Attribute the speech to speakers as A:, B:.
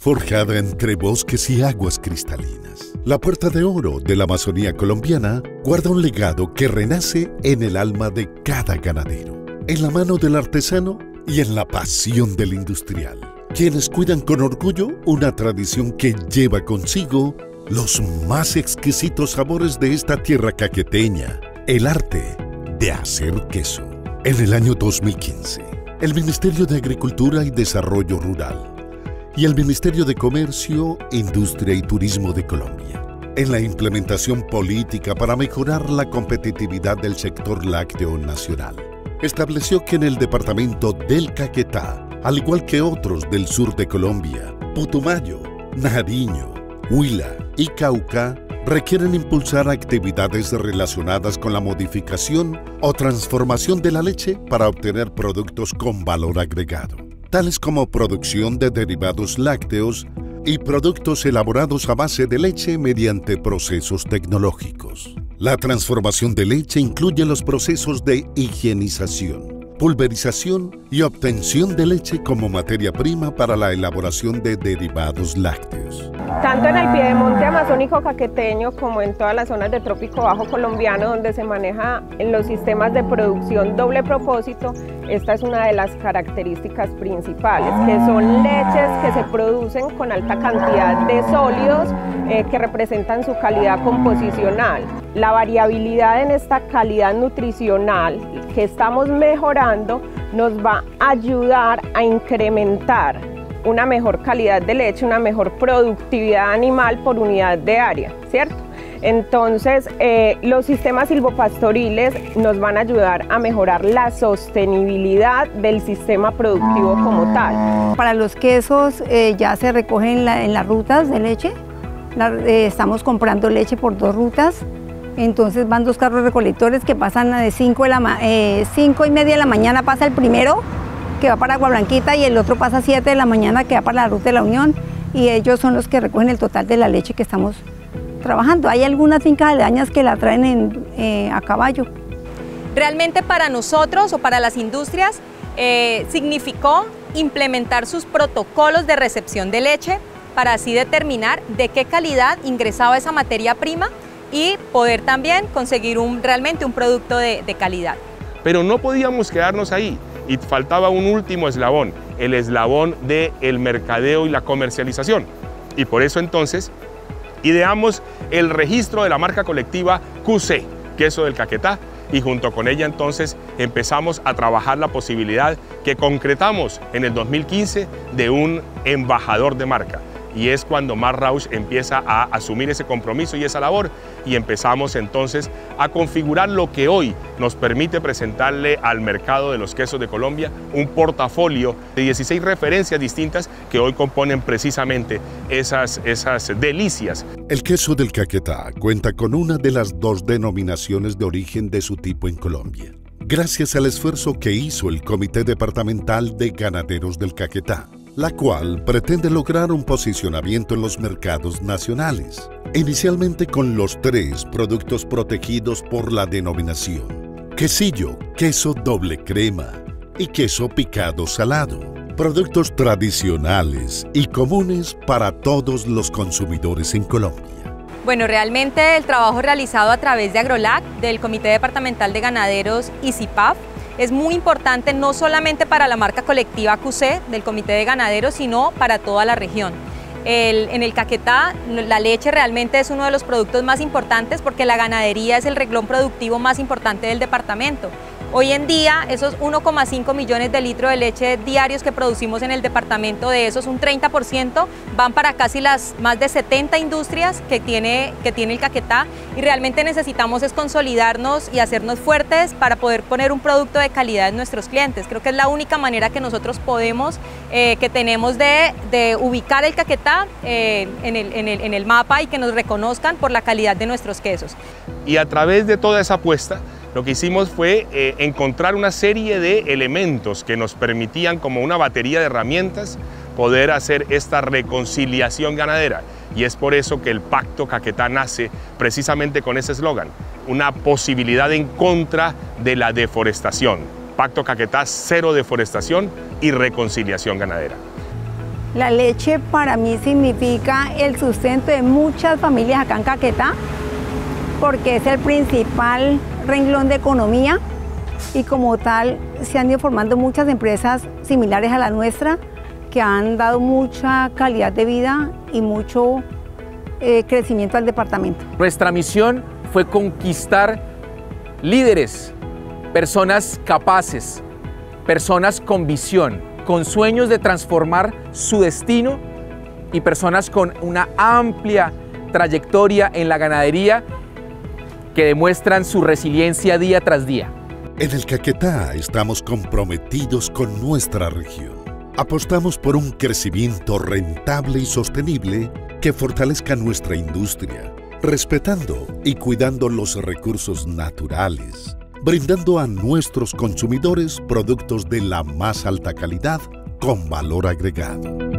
A: Forjada entre bosques y aguas cristalinas, la Puerta de Oro de la Amazonía colombiana guarda un legado que renace en el alma de cada ganadero, en la mano del artesano y en la pasión del industrial, quienes cuidan con orgullo una tradición que lleva consigo los más exquisitos sabores de esta tierra caqueteña, el arte de hacer queso. En el año 2015, el Ministerio de Agricultura y Desarrollo Rural y el Ministerio de Comercio, Industria y Turismo de Colombia, en la implementación política para mejorar la competitividad del sector lácteo nacional. Estableció que en el departamento del Caquetá, al igual que otros del sur de Colombia, Putumayo, Nariño, Huila y Cauca, requieren impulsar actividades relacionadas con la modificación o transformación de la leche para obtener productos con valor agregado tales como producción de derivados lácteos y productos elaborados a base de leche mediante procesos tecnológicos. La transformación de leche incluye los procesos de higienización, pulverización y obtención de leche como materia prima para la elaboración de derivados lácteos.
B: Tanto en el piedemonte amazónico caqueteño como en todas las zonas de trópico bajo colombiano donde se maneja en los sistemas de producción doble propósito, esta es una de las características principales, que son leches que se producen con alta cantidad de sólidos eh, que representan su calidad composicional. La variabilidad en esta calidad nutricional que estamos mejorando nos va a ayudar a incrementar una mejor calidad de leche, una mejor productividad animal por unidad de área, ¿cierto? Entonces, eh, los sistemas silvopastoriles nos van a ayudar a mejorar la sostenibilidad del sistema productivo como tal.
C: Para los quesos eh, ya se recogen en, las rutas de leche. Eh, estamos comprando leche por dos rutas. Entonces van dos carros recolectores que pasan de 5 y media de la mañana pasa el primero que va para Agua Blanquita y el otro pasa a 7 de la mañana que va para la Ruta de la Unión y ellos son los que recogen el total de la leche que estamos trabajando. Hay algunas fincas aledañas que la traen eh, a caballo.
D: Realmente para nosotros o para las industrias eh, significó implementar sus protocolos de recepción de leche para así determinar de qué calidad ingresaba esa materia prima y poder también conseguir un, realmente un producto de, de calidad.
E: Pero no podíamos quedarnos ahí y faltaba un último eslabón, el eslabón del el mercadeo y la comercialización. Y por eso entonces ideamos el registro de la marca colectiva QC, queso del Caquetá, y junto con ella entonces empezamos a trabajar la posibilidad que concretamos en el 2015 de un embajador de marca y es cuando Mar Rausch empieza a asumir ese compromiso y esa labor y empezamos entonces a configurar lo que hoy nos permite presentarle al mercado de los quesos de Colombia un portafolio de 16 referencias distintas que hoy componen precisamente esas, esas delicias.
A: El queso del Caquetá cuenta con una de las dos denominaciones de origen de su tipo en Colombia gracias al esfuerzo que hizo el Comité Departamental de Ganaderos del Caquetá la cual pretende lograr un posicionamiento en los mercados nacionales, inicialmente con los tres productos protegidos por la denominación. Quesillo, queso doble crema y queso picado salado. Productos tradicionales y comunes para todos los consumidores en Colombia.
D: Bueno, realmente el trabajo realizado a través de AgroLac, del Comité Departamental de Ganaderos y CIPAF, es muy importante no solamente para la marca colectiva QC del Comité de Ganaderos, sino para toda la región. en el Caquetá la leche realmente es uno de los productos más importantes porque la ganadería es el reglón productivo más importante del departamento. Hoy en día, esos 1,5 millones de litros de leche diarios que producimos en el departamento, de esos un 30% van para casi las más de 70 industrias que tiene, que tiene el Caquetá y realmente necesitamos es consolidarnos y hacernos fuertes para poder poner un producto de calidad en nuestros clientes. Creo que es la única manera que nosotros podemos, eh, que tenemos de, ubicar el Caquetá eh, en, el, en, el, en el mapa y que nos reconozcan por la calidad de nuestros quesos.
E: Y a través de toda esa apuesta, lo que hicimos fue eh, encontrar una serie de elementos que nos permitían como una batería de herramientas poder hacer esta reconciliación ganadera. Y es por eso que el Pacto Caquetá nace precisamente con ese eslogan, una posibilidad en contra de la deforestación. Pacto Caquetá, cero deforestación y reconciliación ganadera.
C: La leche para mí significa el sustento de muchas familias acá en Caquetá, porque es el principal renglón de economía y como tal se han ido formando muchas empresas similares a la nuestra que han dado mucha calidad de vida y mucho eh, crecimiento al departamento.
F: Nuestra misión fue conquistar líderes, personas capaces, personas con visión, con sueños de transformar su destino y personas con una amplia trayectoria en la ganadería que demuestran su resiliencia día tras día.
A: En el Caquetá estamos comprometidos con nuestra región. Apostamos por un crecimiento rentable y sostenible que fortalezca nuestra industria, respetando y cuidando los recursos naturales, brindando a nuestros consumidores productos de la más alta calidad con valor agregado.